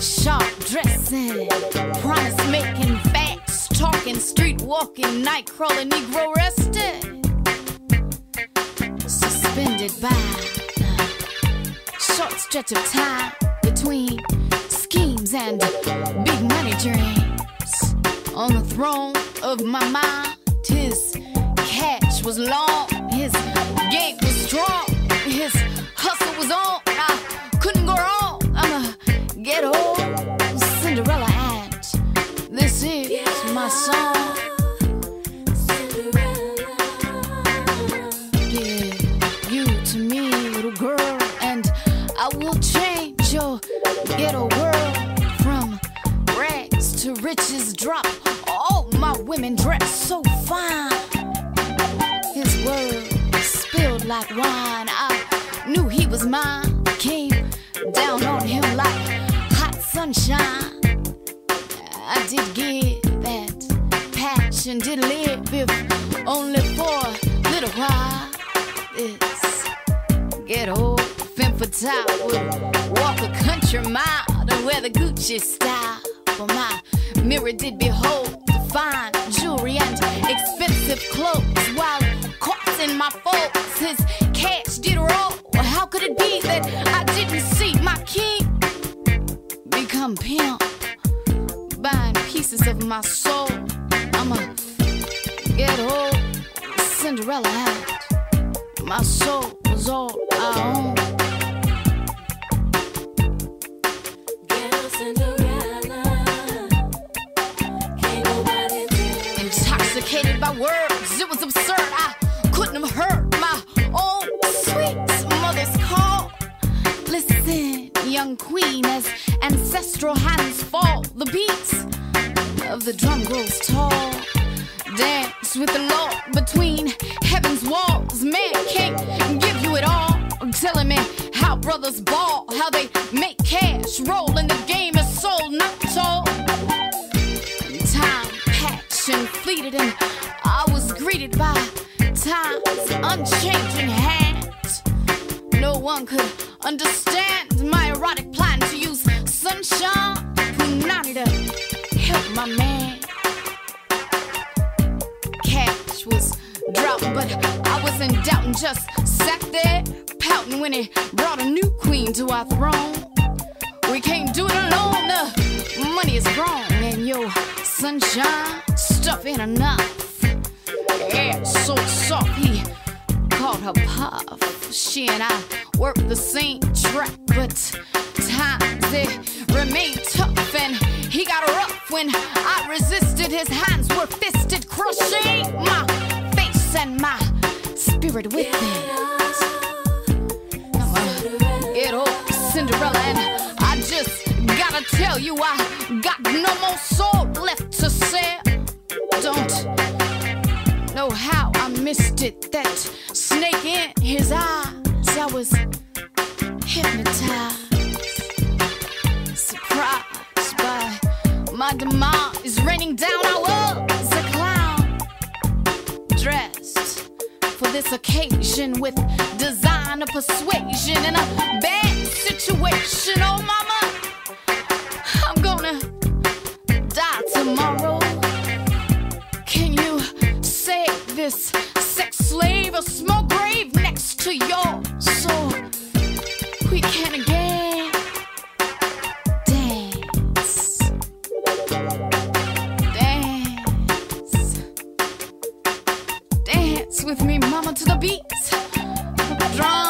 sharp dressing, promise making, fast talking, street walking, night crawling, Negro rested, suspended by short stretch of time between schemes and big money dreams. On the throne of my mind, his catch was long, his game was strong, his hustle was on. Ghetto world from rags to riches. Drop all my women dress so fine. His words spilled like wine. I knew he was mine. Came down on him like hot sunshine. I did get that passion, did live if only for a little while. This old, femme fatale would walk a country mile wear the Gucci style. For my mirror did behold fine jewelry and expensive clothes while in my folds. His cash did roll. How could it be that I didn't see my king become pimp? Buying pieces of my soul. I'm a ghetto Cinderella hat. My soul was all I owned. Intoxicated by words, it was absurd. I couldn't have heard my own sweet mother's call. Listen, young queen, as ancestral hands fall, the beats of the drum grows tall. Dance with the Lord between heaven's walls. Man can't give you it all. Telling me how brothers ball, how they make unchanging hands. No one could understand my erotic plan to use sunshine, punani to help my man. Cash was dropping, but I wasn't doubting, just sat there pouting when he brought a new queen to our throne. We can't do it alone, the money is wrong, and your sunshine stuff ain't enough. Yeah, so called her Puff. She and I worked the same track, but times they remained tough, and he got rough when I resisted. His hands were fisted, crushing my face and my spirit with uh, it. It old Cinderella, and I just gotta tell you, I got no more soul left to sell. Don't know how I missed it. That snake in his eyes, I was hypnotized, surprised by my demise raining down. I was a clown, dressed for this occasion with design of persuasion in a bad situation. Oh, mama, I'm gonna die tomorrow. Can you save this beat. Drum.